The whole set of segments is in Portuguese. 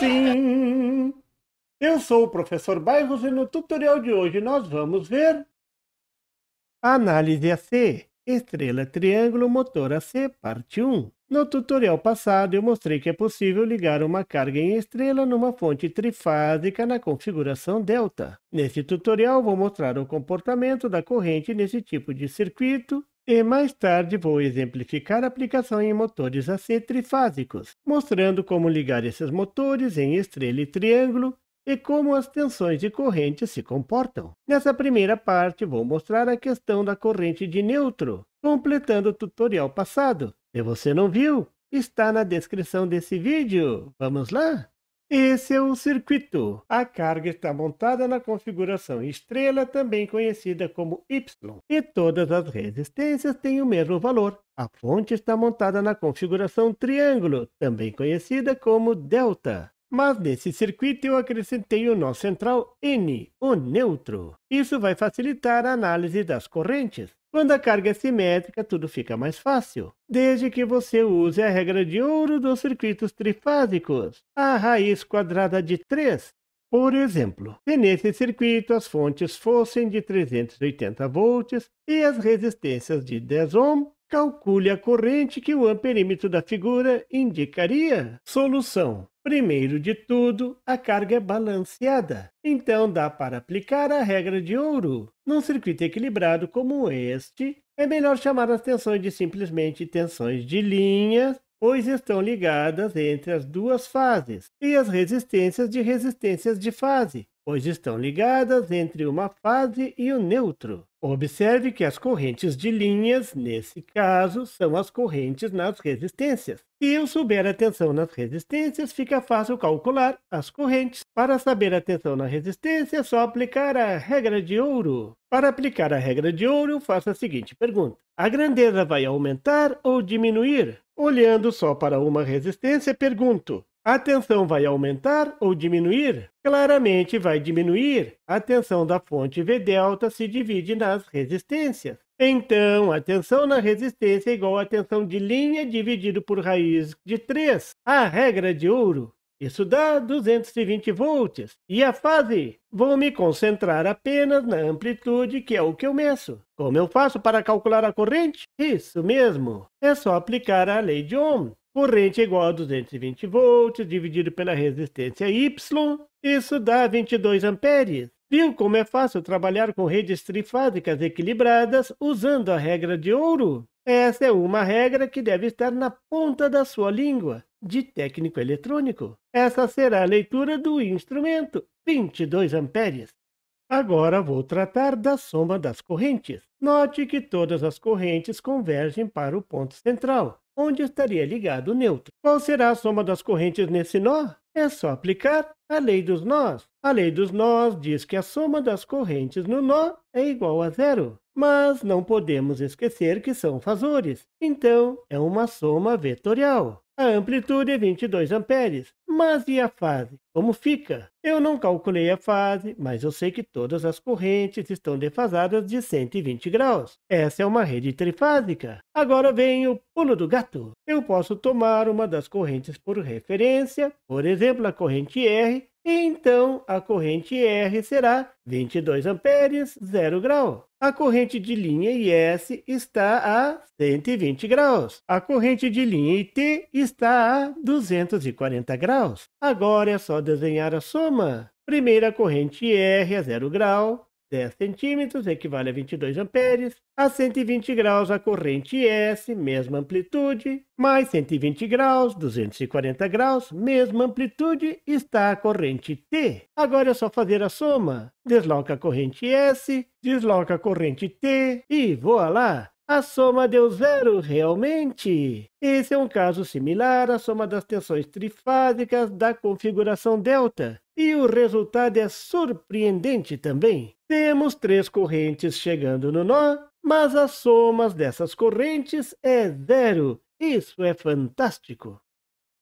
sim! Eu sou o professor Bairros e no tutorial de hoje nós vamos ver Análise AC, estrela triângulo motor AC, parte 1. No tutorial passado eu mostrei que é possível ligar uma carga em estrela numa fonte trifásica na configuração delta. Nesse tutorial vou mostrar o comportamento da corrente nesse tipo de circuito e mais tarde vou exemplificar a aplicação em motores AC trifásicos, mostrando como ligar esses motores em estrela e triângulo e como as tensões de corrente se comportam. Nessa primeira parte vou mostrar a questão da corrente de neutro, completando o tutorial passado. Se você não viu, está na descrição desse vídeo. Vamos lá? Esse é o circuito. A carga está montada na configuração estrela, também conhecida como Y, e todas as resistências têm o mesmo valor. A fonte está montada na configuração triângulo, também conhecida como delta. Mas nesse circuito eu acrescentei o nó central N, o neutro. Isso vai facilitar a análise das correntes. Quando a carga é simétrica, tudo fica mais fácil, desde que você use a regra de ouro dos circuitos trifásicos, a raiz quadrada de 3. Por exemplo, se nesse circuito as fontes fossem de 380 volts e as resistências de 10 ohm, calcule a corrente que o amperímetro da figura indicaria. Solução. Primeiro de tudo, a carga é balanceada, então dá para aplicar a regra de ouro. Num circuito equilibrado como este, é melhor chamar as tensões de simplesmente tensões de linhas, pois estão ligadas entre as duas fases, e as resistências de resistências de fase, pois estão ligadas entre uma fase e o neutro. Observe que as correntes de linhas, nesse caso, são as correntes nas resistências. Se eu souber a tensão nas resistências, fica fácil calcular as correntes. Para saber a tensão na resistência, é só aplicar a regra de ouro. Para aplicar a regra de ouro, faça a seguinte pergunta. A grandeza vai aumentar ou diminuir? Olhando só para uma resistência, pergunto. A tensão vai aumentar ou diminuir? Claramente vai diminuir. A tensão da fonte V se divide nas resistências. Então, a tensão na resistência é igual à tensão de linha dividido por raiz de 3. A regra de ouro. Isso dá 220 volts. E a fase? Vou me concentrar apenas na amplitude, que é o que eu meço. Como eu faço para calcular a corrente? Isso mesmo. É só aplicar a lei de Ohm. Corrente é igual a 220 volts dividido pela resistência Y. Isso dá 22 amperes. Viu como é fácil trabalhar com redes trifásicas equilibradas usando a regra de ouro? Essa é uma regra que deve estar na ponta da sua língua, de técnico eletrônico. Essa será a leitura do instrumento, 22 amperes. Agora vou tratar da soma das correntes. Note que todas as correntes convergem para o ponto central onde estaria ligado o neutro. Qual será a soma das correntes nesse nó? É só aplicar a lei dos nós. A lei dos nós diz que a soma das correntes no nó é igual a zero. Mas não podemos esquecer que são fasores, então é uma soma vetorial. A amplitude é 22 amperes. Mas e a fase? Como fica? Eu não calculei a fase, mas eu sei que todas as correntes estão defasadas de 120 graus. Essa é uma rede trifásica. Agora vem o pulo do gato. Eu posso tomar uma das correntes por referência, por exemplo, a corrente R, então, a corrente R será 22 amperes, 0 grau. A corrente de linha IS está a 120 graus. A corrente de linha IT está a 240 graus. Agora é só desenhar a soma. Primeira corrente R a 0 grau, 10 centímetros equivale a 22 amperes. A 120 graus a corrente S, mesma amplitude, mais 120 graus, 240 graus, mesma amplitude, está a corrente T. Agora é só fazer a soma. Desloca a corrente S, desloca a corrente T e voa lá. A soma deu zero realmente. Esse é um caso similar à soma das tensões trifásicas da configuração delta. E o resultado é surpreendente também. Temos três correntes chegando no nó, mas as somas dessas correntes é zero. Isso é fantástico.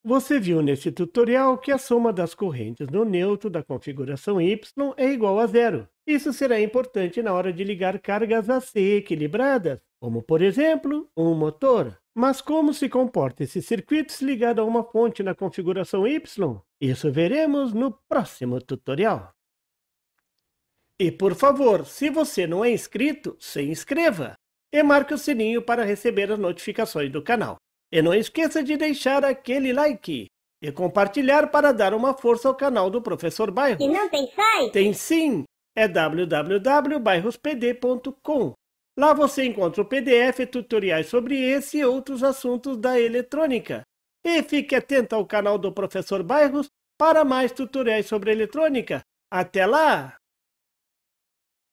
Você viu nesse tutorial que a soma das correntes no neutro da configuração Y é igual a zero. Isso será importante na hora de ligar cargas AC equilibradas, como por exemplo, um motor. Mas como se comporta esse circuito se ligado a uma fonte na configuração Y? Isso veremos no próximo tutorial. E por favor, se você não é inscrito, se inscreva e marque o sininho para receber as notificações do canal. E não esqueça de deixar aquele like e compartilhar para dar uma força ao canal do Professor Bairros. E não tem site? Tem sim! É www.bairrospd.com. Lá você encontra o PDF tutoriais sobre esse e outros assuntos da eletrônica. E fique atento ao canal do Professor Bairros para mais tutoriais sobre eletrônica. Até lá!